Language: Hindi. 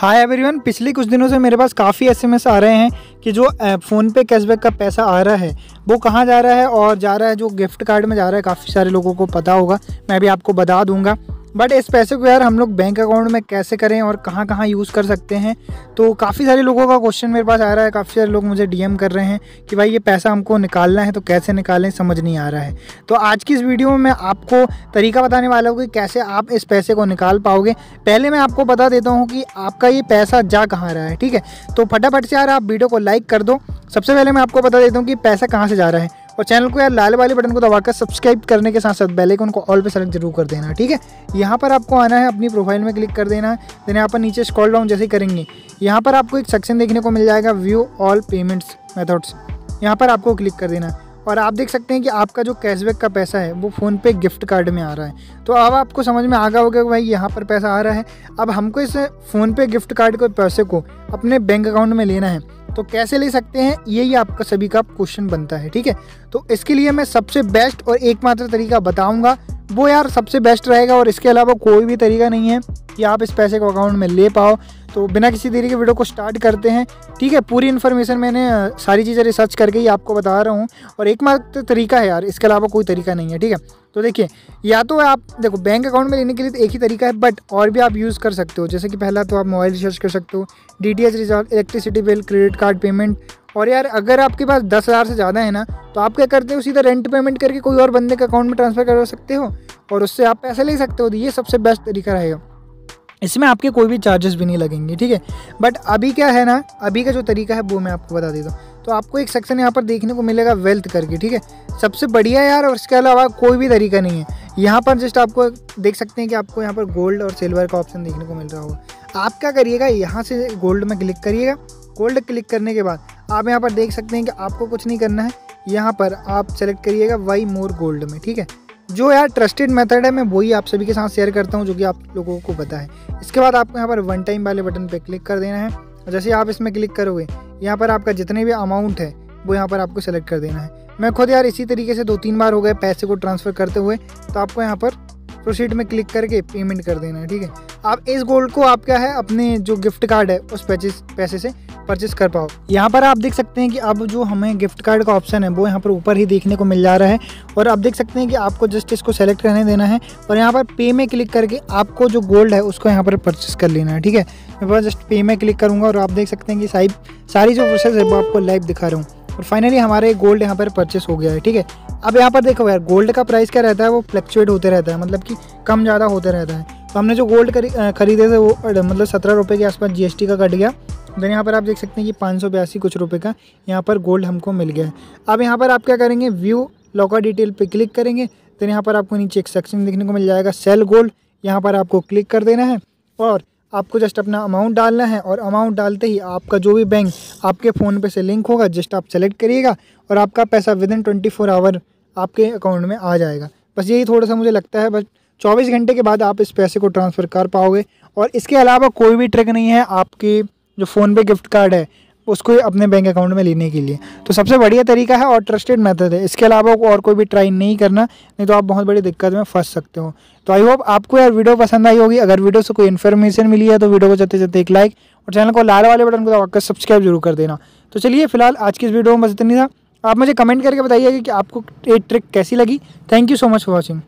हाय एवरीवन पिछले कुछ दिनों से मेरे पास काफ़ी एसएमएस आ रहे हैं कि जो फ़ोन पे कैशबैक का पैसा आ रहा है, वो कहाँ जा रहा है और जा रहा है, जो गिफ्ट कार्ड में जा रहा है, काफ़ी सारे लोगों को पता होगा, मैं भी आपको बता दूँगा। बट इस पैसे को यार हम लोग बैंक अकाउंट में कैसे करें और कहाँ कहाँ यूज़ कर सकते हैं? तो काफ़ी सारे लोगों का क्वेश्चन मेरे पास आ रहा है। काफ़ी सारे लोग मुझे डीएम कर रहे हैं कि भाई ये पैसा हमको निकालना है तो कैसे निकालें, समझ नहीं आ रहा है। तो आज की इस वीडियो में मैं आपको तरीका बताने वाला हूँ कि कैसे आप इस पैसे को निकाल पाओगे। पहले मैं आपको बता देता हूँ कि आपका ये पैसा जा कहाँ रहा है, ठीक है? तो फटाफट से यार आप वीडियो को लाइक कर दो। सबसे पहले मैं आपको बता देता हूँ कि पैसा कहाँ से जा रहा है। और चैनल को यार लाल वाले बटन को दबाकर सब्सक्राइब करने के साथ साथ बेल आइकन को ऑल पे सेलेक्ट ज़रूर कर देना, ठीक है? यहाँ पर आपको आना है, अपनी प्रोफ़ाइल में क्लिक कर देना है देन यहाँ पर नीचे स्क्रॉल डाउन जैसे करेंगे, यहाँ पर आपको एक सेक्शन देखने को मिल जाएगा व्यू ऑल पेमेंट्स मेथड्स यहाँ पर आपको क्लिक कर देना है और आप देख सकते हैं कि आपका जो कैशबैक का पैसा है, वो फ़ोन पे गिफ्ट कार्ड में आ रहा है। तो अब आपको समझ में आ गया होगा कि भाई यहाँ पर पैसा आ रहा है, अब हमको इस फ़ोन पे गिफ्ट कार्ड के पैसे को अपने बैंक अकाउंट में लेना है। तो कैसे ले सकते हैं? यही आपका सभी का क्वेश्चन बनता है, ठीक है? तो इसके लिए मैं सबसे बेस्ट और एकमात्र तरीका बताऊँगा। वो यार सबसे बेस्ट रहेगा और इसके अलावा कोई भी तरीका नहीं है कि आप इस पैसे को अकाउंट में ले पाओ। तो बिना किसी देरी के वीडियो को स्टार्ट करते हैं। ठीक है, पूरी इन्फॉर्मेशन मैंने सारी चीज़ें रिसर्च करके ही आपको बता रहा हूँ। और एकमात्र तरीका है यार, इसके अलावा कोई तरीका नहीं है, ठीक है? तो देखिए, या तो आप, देखो बैंक अकाउंट में लेने के लिए तो एक ही तरीका है बट और भी आप यूज़ कर सकते हो। जैसे कि पहला तो आप मोबाइल रिचार्ज कर सकते हो D T H electricity bill credit card payment और यार, अगर आपके पास दस हज़ार से ज़्यादा है ना तो आप क्या करते हो, सीधा रेंट पेमेंट करके कोई और बंदे के अकाउंट में ट्रांसफ़र कर सकते हो। और उससे आप पैसे ले सकते हो तो ये सबसे बेस्ट तरीका रहेगा। इसमें आपके कोई भी चार्जेस भी नहीं लगेंगे, ठीक है? बट अभी क्या है ना, अभी का जो तरीका है वो मैं आपको बता देता हूँ। तो आपको एक सेक्शन यहाँ पर देखने को मिलेगा वेल्थ करके, ठीक है? सबसे बढ़िया यार, और इसके अलावा कोई भी तरीका नहीं है। यहाँ पर जस्ट आपको देख सकते हैं कि आपको यहाँ पर गोल्ड और सिल्वर का ऑप्शन देखने को मिल रहा होगा। आप क्या करिएगा, यहाँ से गोल्ड में क्लिक करिएगा। गोल्ड क्लिक करने के बाद आप यहाँ पर देख सकते हैं कि आपको कुछ नहीं करना है। यहाँ पर आप सेलेक्ट करिएगा वाई मोर गोल्ड में, ठीक है? जो यार ट्रस्टेड मेथड है, मैं वही आप सभी के साथ शेयर करता हूँ जो कि आप लोगों को पता है। इसके बाद आपको यहाँ पर वन टाइम वाले बटन पर क्लिक कर देना है। जैसे आप इसमें क्लिक करोगे, यहाँ पर आपका जितने भी अमाउंट है, वो यहाँ पर आपको सेलेक्ट कर देना है। मैं खुद यार इसी तरीके से दो तीन बार हो गए पैसे को ट्रांसफ़र करते हुए तो आपको यहाँ पर प्रोसीड में क्लिक करके पेमेंट कर देना है, ठीक है? आप इस गोल्ड को आप क्या है, अपने जो गिफ्ट कार्ड है, उस पैसे से परचेस कर पाओ। यहाँ पर आप देख सकते हैं कि अब जो हमें गिफ्ट कार्ड का ऑप्शन है, वो यहाँ पर ऊपर ही देखने को मिल जा रहा है। और आप देख सकते हैं कि आपको जस्ट इसको सेलेक्ट करने देना है और यहाँ पर पे में क्लिक करके आपको जो गोल्ड है, उसको यहाँ पर परचेस कर लेना है, ठीक है? मैं जस्ट पे में क्लिक करूँगा और आप देख सकते हैं कि सारी सारी जो प्रोसेस है, वो आपको लाइव दिखा रहा हूँ। और फाइनली हमारे गोल्ड यहाँ पर परचेस हो गया है, ठीक है? अब यहाँ पर देखो यार गोल्ड का प्राइस क्या रहता है? वो फ्लक्चुएट होते रहता है मतलब कि कम ज़्यादा होते रहता है। तो हमने जो गोल्ड खरीदे थे वो मतलब सत्रह रुपये के आसपास जीएसटी का कट गया। देन यहाँ पर आप देख सकते हैं कि पाँच सौ बयासी कुछ रुपये का यहाँ पर गोल्ड हमको मिल गया है। अब यहाँ पर आप क्या करेंगे? व्यू लॉकर डिटेल पे क्लिक करेंगे। देन यहाँ पर आपको नीचे एक सेक्शन देखने को मिल जाएगा सेल गोल्ड यहाँ पर आपको क्लिक कर देना है और आपको जस्ट अपना अमाउंट डालना है और अमाउंट डालते ही आपका जो भी बैंक आपके फ़ोन पे से लिंक होगा जस्ट आप सेलेक्ट करिएगा और आपका पैसा within twenty four hour आपके अकाउंट में आ जाएगा। बस यही थोड़ा सा मुझे लगता है, बस चौबीस घंटे के बाद आप इस पैसे को ट्रांसफ़र कर पाओगे। और इसके अलावा कोई भी ट्रिक नहीं है, आपकी जो फ़ोन पे गिफ्ट कार्ड है उसको अपने बैंक अकाउंट में लेने के लिए। तो सबसे बढ़िया तरीका है और ट्रस्टेड मेथड है। इसके अलावा और कोई भी ट्राई नहीं करना, नहीं तो आप बहुत बड़ी दिक्कत में फंस सकते हो। तो आई होप आपको यार वीडियो पसंद आई होगी। अगर वीडियो से कोई इन्फॉर्मेशन मिली है तो वीडियो को जते जते एक लाइक और चैनल को लाल वाले बटन को दबाकर सब्सक्राइब ज़रूर कर देना। तो चलिए फ़िलहाल आज की इस वीडियो में बस इतनी था। आप मुझे कमेंट करके बताइए कि आपको ये ट्रिक कैसी लगी। Thank you so much for watching